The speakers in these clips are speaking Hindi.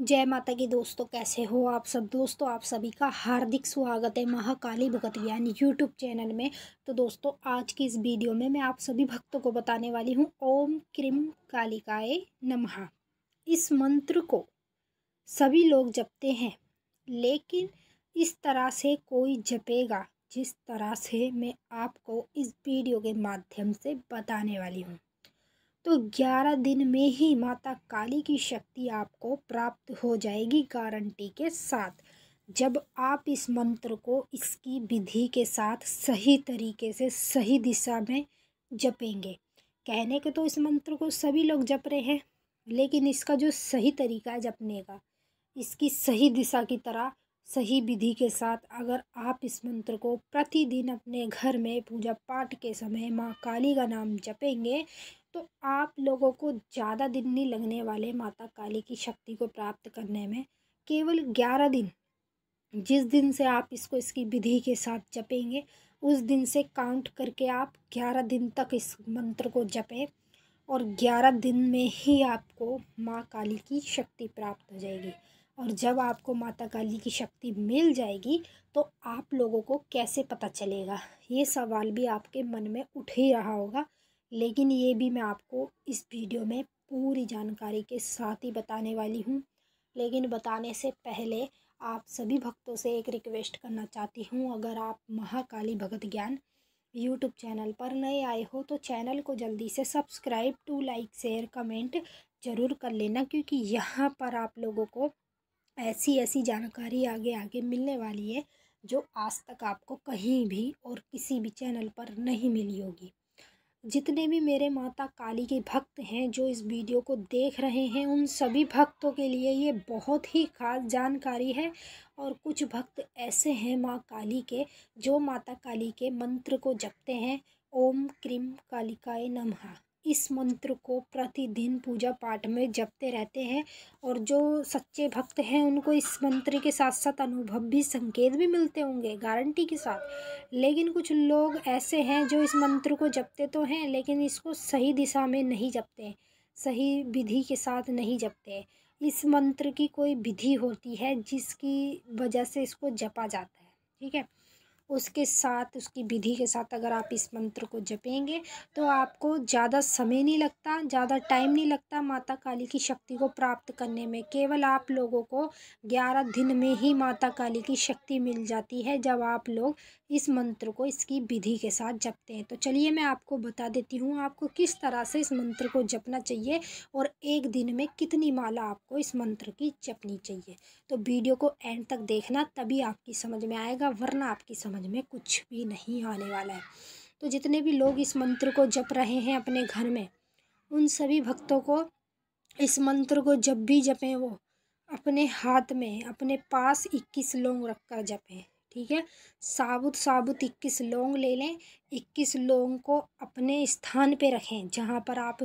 जय माता की दोस्तों, कैसे हो आप सब? दोस्तों, आप सभी का हार्दिक स्वागत है महाकाली भगत ज्ञान यूट्यूब चैनल में। तो दोस्तों, आज की इस वीडियो में मैं आप सभी भक्तों को बताने वाली हूँ, ओम क्रीम कालिकाए नमः। इस मंत्र को सभी लोग जपते हैं, लेकिन इस तरह से कोई जपेगा, जिस तरह से मैं आपको इस वीडियो के माध्यम से बताने वाली हूँ। तो ग्यारह दिन में ही माता काली की शक्ति आपको प्राप्त हो जाएगी गारंटी के साथ। जब आप इस मंत्र को इसकी विधि के साथ सही तरीके से सही दिशा में जपेंगे, कहने के तो इस मंत्र को सभी लोग जप रहे हैं, लेकिन इसका जो सही तरीका है जपने का, इसकी सही दिशा की तरह सही विधि के साथ अगर आप इस मंत्र को प्रतिदिन अपने घर में पूजा पाठ के समय माँ काली का नाम जपेंगे तो आप लोगों को ज़्यादा दिन नहीं लगने वाले माता काली की शक्ति को प्राप्त करने में। केवल ग्यारह दिन, जिस दिन से आप इसको इसकी विधि के साथ जपेंगे, उस दिन से काउंट करके आप ग्यारह दिन तक इस मंत्र को जपें और ग्यारह दिन में ही आपको माँ काली की शक्ति प्राप्त हो जाएगी। और जब आपको माता काली की शक्ति मिल जाएगी तो आप लोगों को कैसे पता चलेगा? ये सवाल भी आपके मन में उठ ही रहा होगा, लेकिन ये भी मैं आपको इस वीडियो में पूरी जानकारी के साथ ही बताने वाली हूँ। लेकिन बताने से पहले आप सभी भक्तों से एक रिक्वेस्ट करना चाहती हूँ, अगर आप महाकाली भगत ज्ञान यूट्यूब चैनल पर नए आए हो तो चैनल को जल्दी से subscribe to like share comment ज़रूर कर लेना, क्योंकि यहाँ पर आप लोगों को ऐसी ऐसी जानकारी आगे आगे मिलने वाली है, जो आज तक आपको कहीं भी और किसी भी चैनल पर नहीं मिली होगी। जितने भी मेरे माता काली के भक्त हैं, जो इस वीडियो को देख रहे हैं, उन सभी भक्तों के लिए ये बहुत ही खास जानकारी है। और कुछ भक्त ऐसे हैं माँ काली के, जो माता काली के मंत्र को जपते हैं, ओम क्रीम कालिकाए नमः। इस मंत्र को प्रतिदिन पूजा पाठ में जपते रहते हैं और जो सच्चे भक्त हैं, उनको इस मंत्र के साथ साथ अनुभव भी, संकेत भी मिलते होंगे, गारंटी के साथ। लेकिन कुछ लोग ऐसे हैं जो इस मंत्र को जपते तो हैं, लेकिन इसको सही दिशा में नहीं जपते, सही विधि के साथ नहीं जपते। इस मंत्र की कोई विधि होती है, जिसकी वजह से इसको जपा जाता है, ठीक है? उसके साथ, उसकी विधि के साथ अगर आप इस मंत्र को जपेंगे तो आपको ज़्यादा समय नहीं लगता, ज़्यादा टाइम नहीं लगता माता काली की शक्ति को प्राप्त करने में। केवल आप लोगों को ग्यारह दिन में ही माता काली की शक्ति मिल जाती है जब आप लोग इस मंत्र को, इसकी विधि के साथ जपते हैं। तो चलिए मैं आपको बता देती हूँ, आपको किस तरह से इस मंत्र को जपना चाहिए और एक दिन में कितनी माला आपको इस मंत्र की जपनी चाहिए। तो वीडियो को एंड तक देखना, तभी आपकी समझ में आएगा, वरना आपकी समझ में कुछ भी नहीं आने वाला है। तो जितने भी लोग इस मंत्र को जप रहे हैं अपने घर में, उन सभी भक्तों को इस मंत्र को जब भी जपें, वो अपने हाथ में, अपने पास इक्कीस लौंग रख कर जपें, ठीक है? साबुत साबुत इक्कीस लौंग ले लें, इक्कीस लौंग को अपने स्थान पे रखें, जहाँ पर आप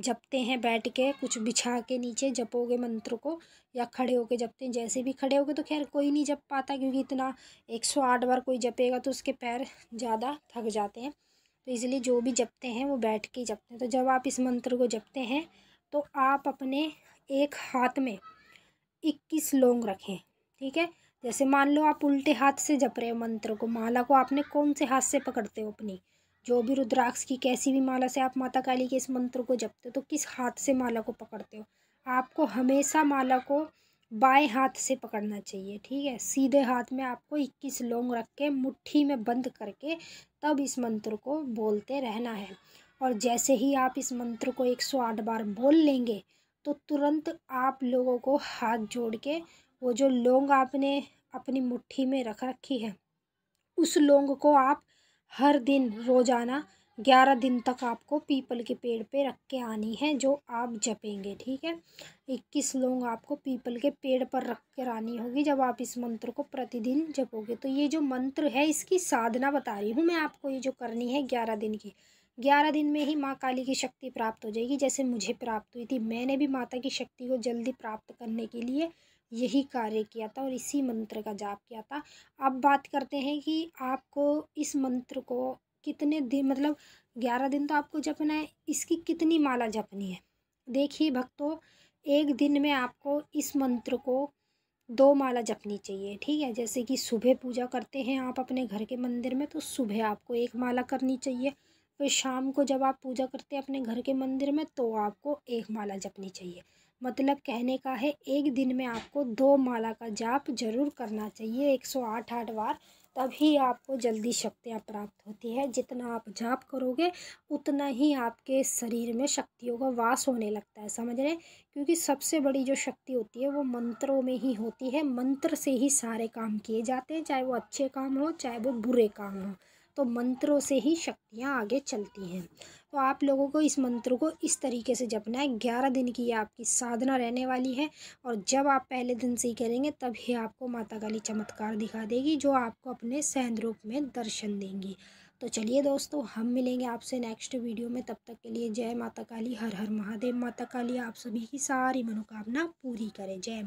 जपते हैं बैठ के, कुछ बिछा के नीचे जपोगे मंत्र को या खड़े होके जपते हैं। जैसे भी खड़े होके तो खैर कोई नहीं जप पाता क्योंकि इतना एक सौ आठ बार कोई जपेगा तो उसके पैर ज़्यादा थक जाते हैं। तो इसलिए जो भी जपते हैं वो बैठ के जपते हैं। तो जब आप इस मंत्र को जपते हैं तो आप अपने एक हाथ में इक्कीस लौंग रखें, ठीक है? जैसे मान लो आप उल्टे हाथ से जप रहे हो मंत्र को, माला को आपने कौन से हाथ से पकड़ते हो अपनी? जो भी रुद्राक्ष की कैसी भी माला से आप माता काली के इस मंत्र को जपते हो तो किस हाथ से माला को पकड़ते हो? आपको हमेशा माला को बाएँ हाथ से पकड़ना चाहिए, ठीक है? सीधे हाथ में आपको इक्कीस लौंग रख के मुट्ठी में बंद करके तब इस मंत्र को बोलते रहना है। और जैसे ही आप इस मंत्र को एक सौ आठ बार बोल लेंगे तो तुरंत आप लोगों को हाथ जोड़ के वो जो लौंग आपने अपनी मुट्ठी में रख रखी है, उस लौंग को आप हर दिन रोज़ाना ग्यारह दिन तक आपको पीपल के पेड़ पे रख के आनी है, जो आप जपेंगे, ठीक है? इक्कीस लौंग आपको पीपल के पेड़ पर रख कर आनी होगी जब आप इस मंत्र को प्रतिदिन जपोगे। तो ये जो मंत्र है, इसकी साधना बता रही हूँ मैं आपको, ये जो करनी है ग्यारह दिन की। ग्यारह दिन में ही माँ काली की शक्ति प्राप्त हो जाएगी, जैसे मुझे प्राप्त हुई थी। मैंने भी माता की शक्ति को जल्दी प्राप्त करने के लिए यही कार्य किया था और इसी मंत्र का जाप किया था। अब बात करते हैं कि आपको इस मंत्र को कितने दिन मतलब ग्यारह दिन तो आपको जपना है, इसकी कितनी माला जपनी है? देखिए भक्तों, एक दिन में आपको इस मंत्र को दो माला जपनी चाहिए, ठीक है? जैसे कि सुबह पूजा करते हैं आप अपने घर के मंदिर में तो सुबह आपको एक माला करनी चाहिए। फिर शाम को जब आप पूजा करते हैं अपने घर के मंदिर में तो आपको एक माला जपनी चाहिए। मतलब कहने का है, एक दिन में आपको दो माला का जाप ज़रूर करना चाहिए, एक सौ आठ आठ बार, तभी आपको जल्दी शक्तियाँ प्राप्त होती है। जितना आप जाप करोगे, उतना ही आपके शरीर में शक्तियों का वास होने लगता है, समझ रहे क्योंकि सबसे बड़ी जो शक्ति होती है, वो मंत्रों में ही होती है। मंत्र से ही सारे काम किए जाते हैं, चाहे वो अच्छे काम हो, चाहे वो बुरे काम हो। तो मंत्रों से ही शक्तियाँ आगे चलती हैं। तो आप लोगों को इस मंत्र को इस तरीके से जपना है। ग्यारह दिन की ये आपकी साधना रहने वाली है और जब आप पहले दिन से ही करेंगे तभी आपको माता काली चमत्कार दिखा देगी, जो आपको अपने सहन रूप में दर्शन देंगी। तो चलिए दोस्तों, हम मिलेंगे आपसे नेक्स्ट वीडियो में। तब तक के लिए जय माता काली, हर हर महादेव। माता काली, आप सभी की सारी मनोकामना पूरी करें। जय